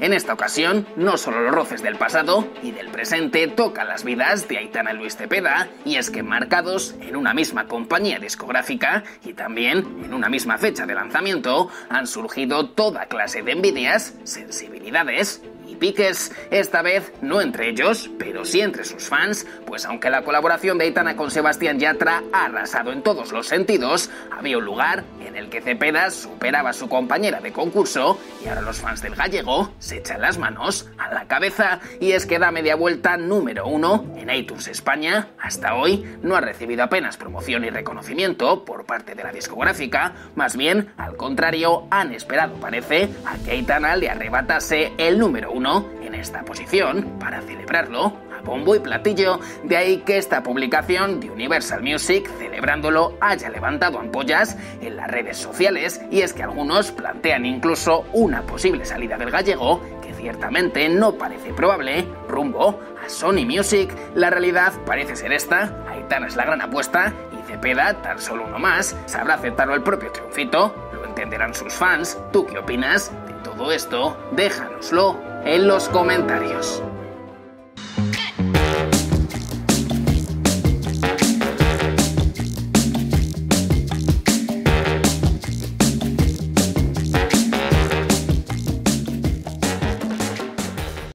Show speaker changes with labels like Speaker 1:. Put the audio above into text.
Speaker 1: En esta ocasión, no solo los roces del pasado y del presente tocan las vidas de Aitana Luis Cepeda, y es que marcados en una misma compañía discográfica y también en una misma fecha de lanzamiento, han surgido toda clase de envidias, sensibilidades y piques, esta vez no entre ellos, pero sí entre sus fans, pues aunque la colaboración de Aitana con Sebastián Yatra ha arrasado en todos los sentidos, había un lugar en el que Cepeda superaba a su compañera de concurso y ahora los fans del gallego se echan las manos a la cabeza. Y es que da media vuelta número uno en iTunes España, hasta hoy no ha recibido apenas promoción y reconocimiento por parte de la discográfica, más bien al contrario han esperado parece a que Aitana le arrebatase el número uno en esta posición para celebrarlo a bombo y platillo, de ahí que esta publicación de Universal Music celebrándolo haya levantado ampollas en las redes sociales. Y es que algunos plantean incluso una posible salida del gallego que ciertamente no parece probable rumbo a Sony Music. La realidad parece ser esta, Aitana es la gran apuesta y Cepeda, tan solo uno más, sabrá aceptarlo el propio triunfito, lo entenderán sus fans. ¿Tú qué opinas todo esto? Déjanoslo en los comentarios.